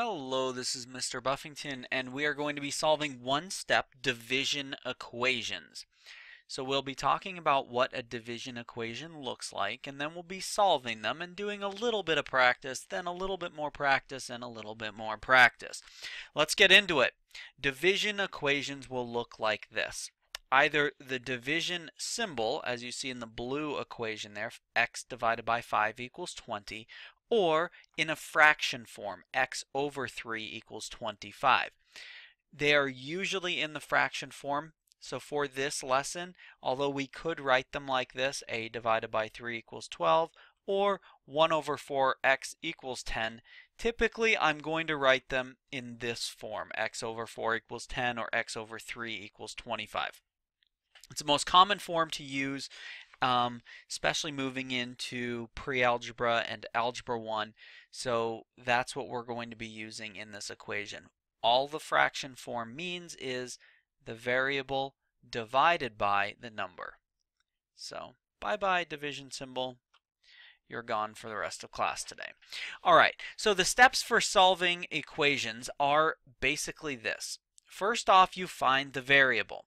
Hello, this is Mr. Buffington, and we are going to be solving one-step division equations. So we'll be talking about what a division equation looks like, and then we'll be solving them and doing a little bit of practice, then a little bit more practice, and a little bit more practice. Let's get into it. Division equations will look like this. Either the division symbol, as you see in the blue equation there, x divided by 5 equals 20, or in a fraction form, x over 3 equals 25. They are usually in the fraction form, so for this lesson, although we could write them like this, a divided by 3 equals 12, or 1 over 4 x equals 10, typically I'm going to write them in this form, x over 4 equals 10 or x over 3 equals 25. It's the most common form to use um, especially moving into pre-algebra and algebra 1. So that's what we're going to be using in this equation. All the fraction form means is the variable divided by the number. So bye-bye division symbol. You're gone for the rest of class today. All right, so the steps for solving equations are basically this. First off, you find the variable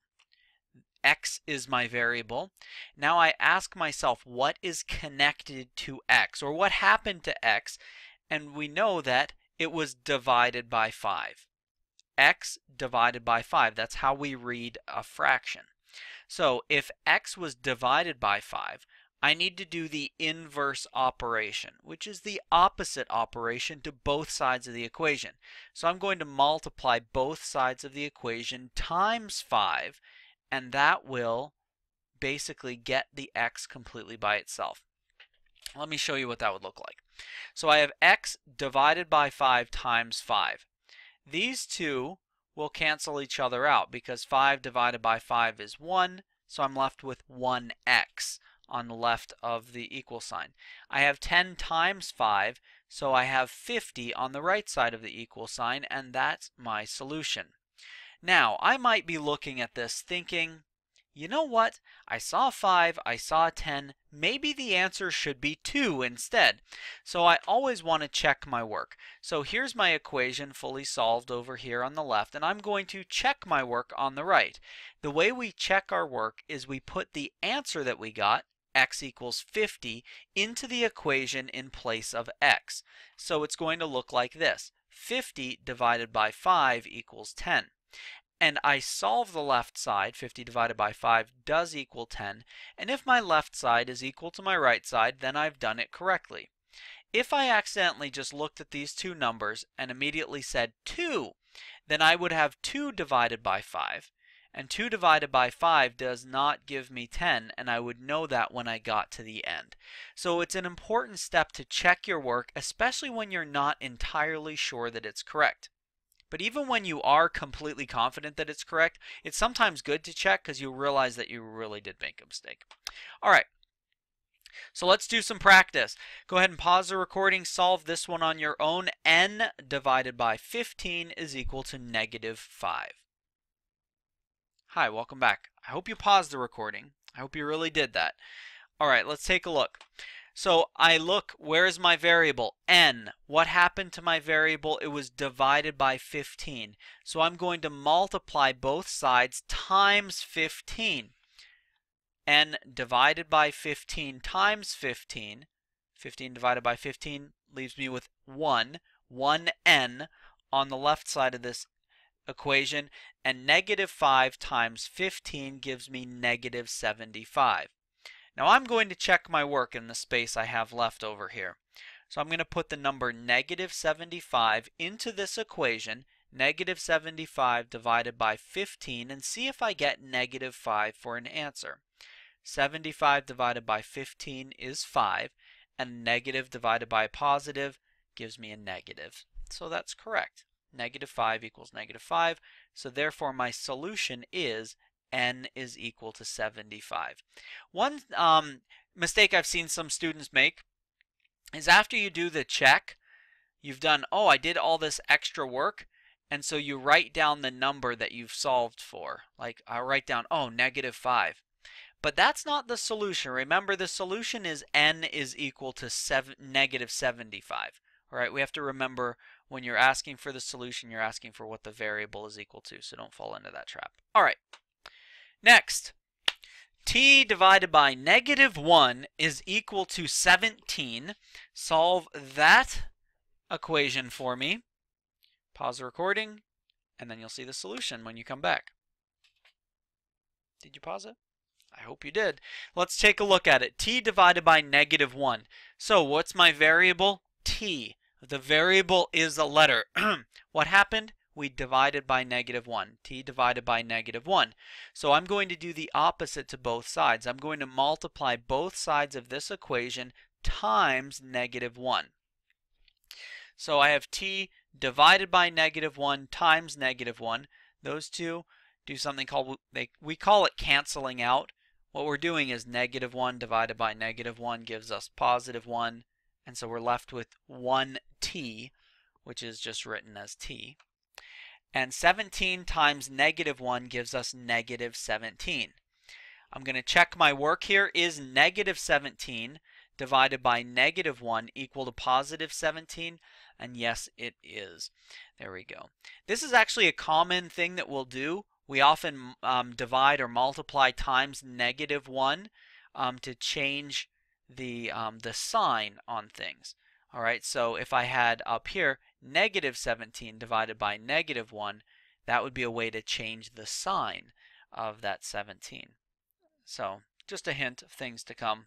x is my variable. Now I ask myself what is connected to x or what happened to x and we know that it was divided by 5. x divided by 5, that's how we read a fraction. So if x was divided by 5, I need to do the inverse operation, which is the opposite operation to both sides of the equation. So I'm going to multiply both sides of the equation times 5 and that will basically get the x completely by itself. Let me show you what that would look like. So I have x divided by 5 times 5. These two will cancel each other out because 5 divided by 5 is 1, so I'm left with 1x on the left of the equal sign. I have 10 times 5, so I have 50 on the right side of the equal sign, and that's my solution. Now, I might be looking at this thinking, you know what? I saw 5, I saw 10, maybe the answer should be 2 instead. So I always want to check my work. So here's my equation fully solved over here on the left, and I'm going to check my work on the right. The way we check our work is we put the answer that we got, x equals 50, into the equation in place of x. So it's going to look like this. 50 divided by 5 equals 10 and I solve the left side, 50 divided by 5 does equal 10, and if my left side is equal to my right side, then I've done it correctly. If I accidentally just looked at these two numbers and immediately said 2, then I would have 2 divided by 5, and 2 divided by 5 does not give me 10, and I would know that when I got to the end. So it's an important step to check your work, especially when you're not entirely sure that it's correct. But even when you are completely confident that it's correct, it's sometimes good to check because you realize that you really did make a mistake. All right. So let's do some practice. Go ahead and pause the recording, solve this one on your own. n divided by 15 is equal to negative 5. Hi, welcome back. I hope you paused the recording. I hope you really did that. All right, let's take a look. So I look, where's my variable? n. What happened to my variable? It was divided by 15. So I'm going to multiply both sides times 15. n divided by 15 times 15. 15 divided by 15 leaves me with 1. 1n on the left side of this equation. And negative 5 times 15 gives me negative 75. Now I'm going to check my work in the space I have left over here. So I'm going to put the number negative 75 into this equation, negative 75 divided by 15, and see if I get negative 5 for an answer. 75 divided by 15 is 5, and negative divided by positive gives me a negative. So that's correct. Negative 5 equals negative 5, so therefore my solution is n is equal to 75. One um, mistake I've seen some students make is after you do the check, you've done, oh, I did all this extra work, and so you write down the number that you've solved for. Like I write down, oh, negative 5. But that's not the solution. Remember, the solution is n is equal to negative 75. All right, we have to remember when you're asking for the solution, you're asking for what the variable is equal to, so don't fall into that trap. All right, next, t divided by negative 1 is equal to 17. Solve that equation for me. Pause the recording, and then you'll see the solution when you come back. Did you pause it? I hope you did. Let's take a look at it. t divided by negative 1. So what's my variable? t. The variable is a letter. what happened? We divided by negative 1. t divided by negative 1. So I'm going to do the opposite to both sides. I'm going to multiply both sides of this equation times negative 1. So I have t divided by negative 1 times negative 1. Those two do something called, they, we call it canceling out. What we're doing is negative 1 divided by negative 1 gives us positive 1. And so we're left with 1t, which is just written as t. And 17 times negative 1 gives us negative 17. I'm going to check my work here. Is negative 17 divided by negative 1 equal to positive 17? And yes, it is. There we go. This is actually a common thing that we'll do we often um, divide or multiply times negative 1 um, to change the, um, the sign on things. All right, so if I had up here negative 17 divided by negative 1, that would be a way to change the sign of that 17. So just a hint of things to come.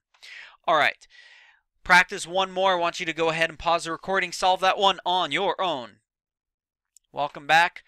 All right, practice one more. I want you to go ahead and pause the recording, solve that one on your own. Welcome back.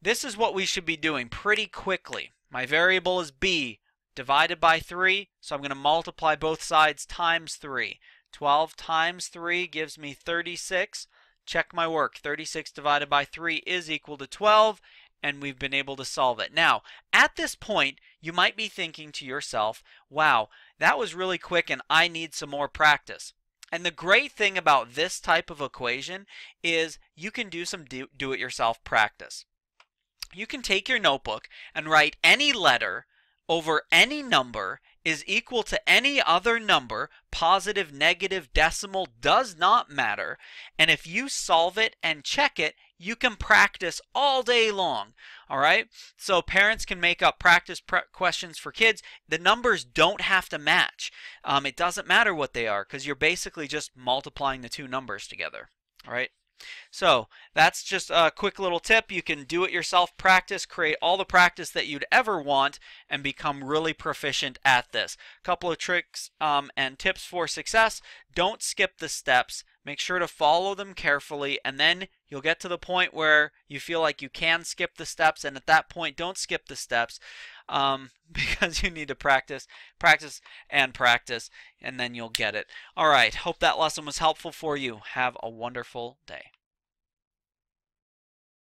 This is what we should be doing pretty quickly. My variable is b divided by 3, so I'm going to multiply both sides times 3. 12 times 3 gives me 36. Check my work. 36 divided by 3 is equal to 12, and we've been able to solve it. Now, at this point, you might be thinking to yourself, wow, that was really quick and I need some more practice. And the great thing about this type of equation is you can do some do-it-yourself practice you can take your notebook and write any letter over any number is equal to any other number, positive, negative, decimal, does not matter. And if you solve it and check it, you can practice all day long. All right? So parents can make up practice questions for kids. The numbers don't have to match. Um, it doesn't matter what they are because you're basically just multiplying the two numbers together. All right? So that's just a quick little tip. You can do it yourself practice, create all the practice that you'd ever want, and become really proficient at this. A Couple of tricks um, and tips for success. Don't skip the steps. Make sure to follow them carefully, and then you'll get to the point where you feel like you can skip the steps, and at that point, don't skip the steps um, because you need to practice, practice, and practice, and then you'll get it. All right, hope that lesson was helpful for you. Have a wonderful day.